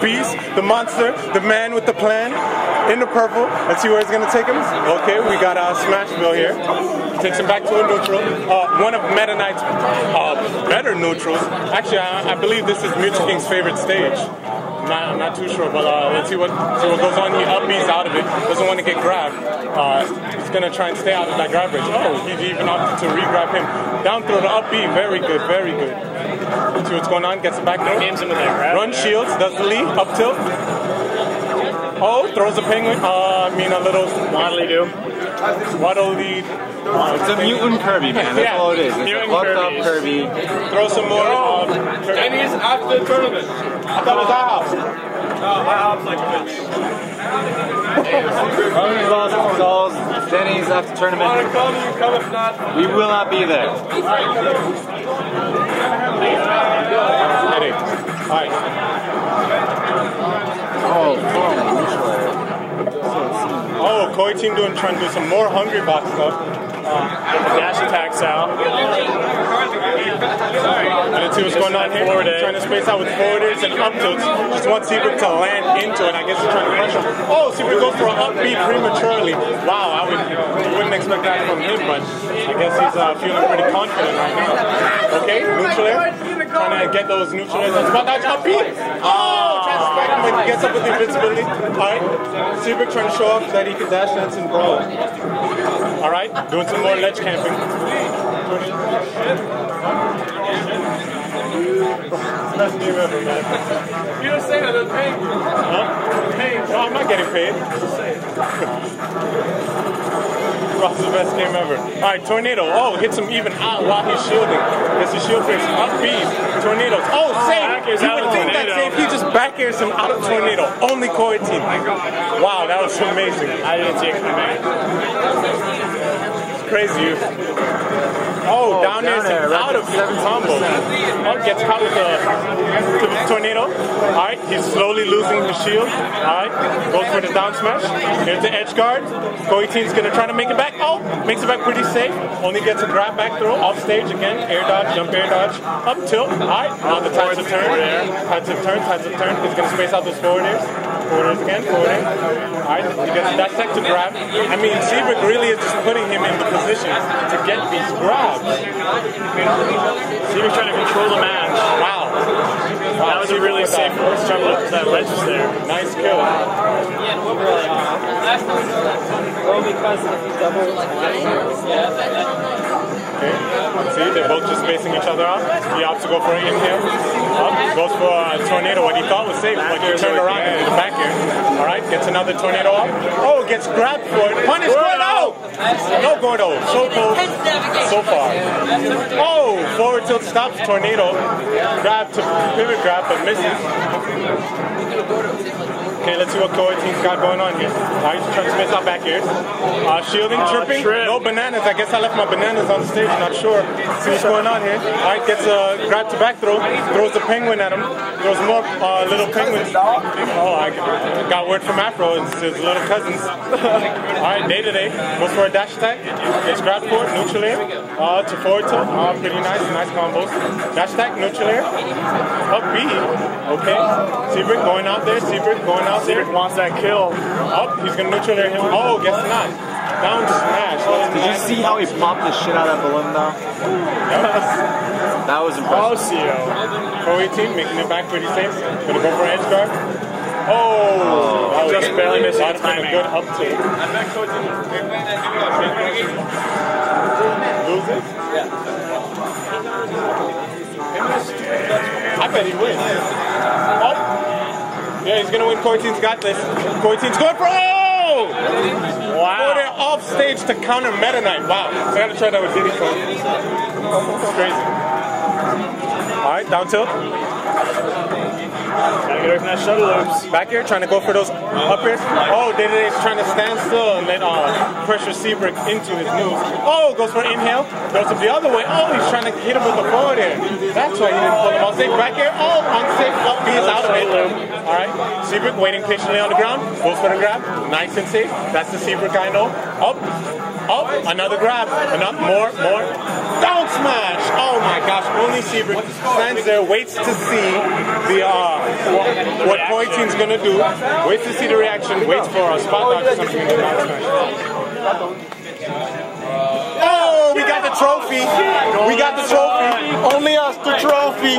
Beast, the monster, the man with the plan, in the purple. Let's see where it's gonna take him. Okay, we got uh, Smashville here. Takes him back to a neutral. Uh, one of Meta Knight's uh, better neutrals. Actually, I, I believe this is Mutant King's favorite stage. I'm not, I'm not too sure, but uh, let's see what see what goes on. He up B's out of it. Doesn't want to get grabbed. Uh, he's gonna try and stay out of that grab bridge. Oh, he even opted to re-grab him. Down throw to up B. Very good, very good. See what's going on. Gets it back there. Games him with that grab. Run shields. Does the lead up tilt. Oh, throws a penguin. Uh, I mean a little Waddly do. waddle lead. It's a mutant Kirby, man. That's Yeah. all it is. It's Mutant a fucked up Kirby. Kirby. Throw some more. Um, Denny's after the tournament. I thought it was our house. Oh, my house like a bitch. Roman lost results. Denny's after tournament. to come, you come. If not, We will not be there. Headache. All right. Oh, Oh, Koi team doing trying to do some more Hungrybox stuff. The dash attacks out. See what's going on here. Forward A. Trying to space out with forwarders and up tilts. Just want Seibrik to land into it. I guess he's trying to pressure. Oh, Seibrik goes for an up B prematurely. Wow, I would, wouldn't expect that from him, but I guess he's uh, feeling pretty confident right now. Okay, neutral air. Trying to get those neutral airs. That's about that up B. Oh, tries to spike him, but gets up with the invincibility. All right, Seibrik trying to show off that he can dash dance and brawl. All right, doing some more ledge camping. Best game ever, man. you just say that they're paying you. Huh? Hey, no, I'm not getting paid. Just saying. Ross the best game ever. All right, tornado. Oh, hits him even out while he's shielding. Gets the shield face up B. Tornadoes. Oh, oh, save! Back airs You would think that save. He just back airs him out of tornado. Only Koi team. Oh wow, that was amazing. I didn't see it coming. It's crazy. Oh, oh, down, down there, air, out of combo. Oh, gets caught with the, the tornado. All right, he's slowly losing the shield. All right, goes for the down smash. Here's the edge guard. Koi team's gonna try to make it back. Oh, makes it back pretty safe. Only gets a grab back throw off stage again. Air dodge, jump air dodge, up tilt. All right, now the tides of turn. Tides of turn, tides of turn. He's gonna space out those forward airs. Forward airs again, forward air. All right, he gets that tech to grab. I mean, Seibrik really is just putting him in the position to get these grabs. Steven's trying to control the match. Wow. That was a really safe jump up to that ledge there. Nice kill. Yeah, and what really are. Last time we that. Well, because if you double Okay. See, they're both just facing each other out. He opts to go for an inhale. Up, goes for a tornado. What he thought was safe, but he turned around and did a back air. All right, gets another tornado up. Oh, gets grabbed for it. Punish Gordo! No Gordo. So close. So far. Oh, forward tilt stops tornado. Grab to pivot grab, but misses. Okay, let's see what Koi team's got going on here. All right, he's trying to space out back here. Uh, shielding, tripping. trip. No bananas. I guess I left my bananas on the stage. Not sure. See what's going on here. All right, gets a grab to back throw. Throws the penguin at him. Throws more uh, little penguins. Oh, I got word from Afro. It's his little cousins. All right, day to day. Goes for a dash attack. Gets grab for it. Neutral air. Uh, to forward tilt. Uh, pretty nice. Nice combos. Dash attack. Neutral air. Up B. Okay. Seibrik going out there. Seibrik going out there. Steven wants that kill. Up. He's gonna neutral air him. Oh, guess not. Down smash. Did you see how he popped the shit out of that balloon though? That was impressive. Oh, Osio. Pro 18 making it back pretty safe. Gonna go for edge guard. Oh, oh, that was Just barely missing That the been a good up tilt. He's gonna win. Cortines got this. Cortines going for oh! Wow. Order off stage to counter Meta Knight. Wow. I gotta try that with Diddy Kong. It's crazy. Alright, down tilt. Gotta get away from that shuttle loops. Back here, trying to go for those up airs. Oh, Diddy's trying to stand still and let uh, pressure Seibrik into his moves. Oh, goes for an inhale. Goes up the other way. Oh, he's trying to hit him with the forward air. That's why he didn't pull him off safe. Back here. Oh, unsafe. Up B is out of it. All right. Seibrik waiting patiently on the ground. Goes for and grab. Nice and safe. That's the Seibrik I know. Up. Up. Another grab. Enough. More. More. Down smash! Oh my gosh, only Seibrik stands there, waits to see the uh, what, what Quarantine's gonna do, waits to see the reaction, waits for a spot dodge or something smash. Oh, we got the trophy! We got the trophy! Only us, the trophy!